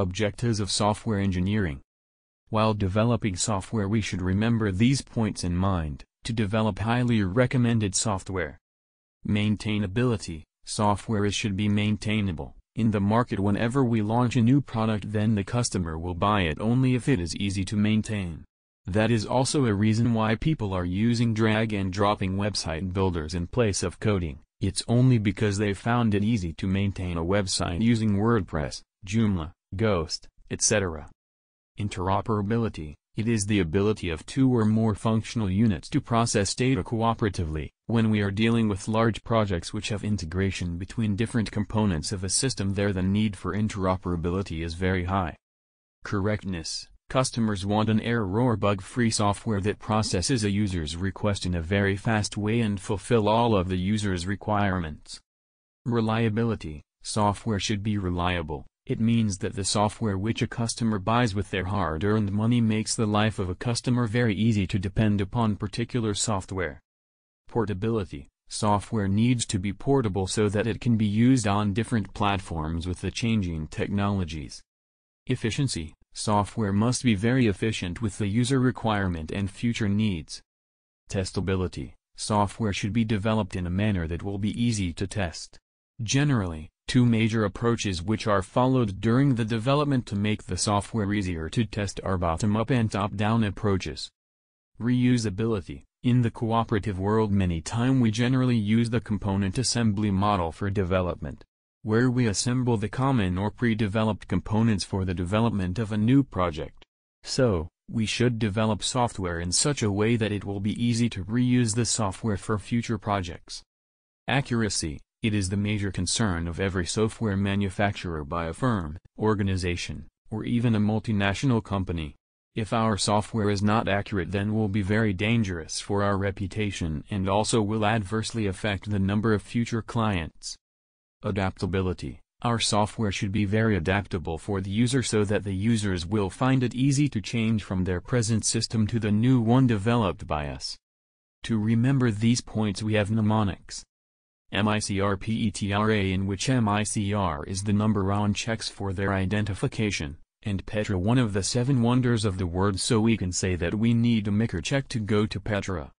Objectives of Software Engineering While developing software we should remember these points in mind, to develop highly recommended software. Maintainability, software should be maintainable, in the market whenever we launch a new product then the customer will buy it only if it is easy to maintain. That is also a reason why people are using drag and dropping website builders in place of coding, it's only because they found it easy to maintain a website using WordPress, Joomla, Ghost, etc. Interoperability, it is the ability of two or more functional units to process data cooperatively, when we are dealing with large projects which have integration between different components of a system there the need for interoperability is very high. Correctness Customers want an error or bug-free software that processes a user's request in a very fast way and fulfill all of the user's requirements. Reliability Software should be reliable. It means that the software which a customer buys with their hard-earned money makes the life of a customer very easy to depend upon particular software. Portability Software needs to be portable so that it can be used on different platforms with the changing technologies. Efficiency Software must be very efficient with the user requirement and future needs. Testability Software should be developed in a manner that will be easy to test. Generally, two major approaches which are followed during the development to make the software easier to test are bottom-up and top-down approaches. Reusability In the cooperative world many time we generally use the component assembly model for development where we assemble the common or pre-developed components for the development of a new project. So, we should develop software in such a way that it will be easy to reuse the software for future projects. Accuracy, it is the major concern of every software manufacturer by a firm, organization, or even a multinational company. If our software is not accurate then will be very dangerous for our reputation and also will adversely affect the number of future clients. Adaptability Our software should be very adaptable for the user so that the users will find it easy to change from their present system to the new one developed by us. To remember these points we have mnemonics. MICRPETRA in which MICR is the number on checks for their identification, and Petra one of the seven wonders of the world so we can say that we need a MICR check to go to Petra.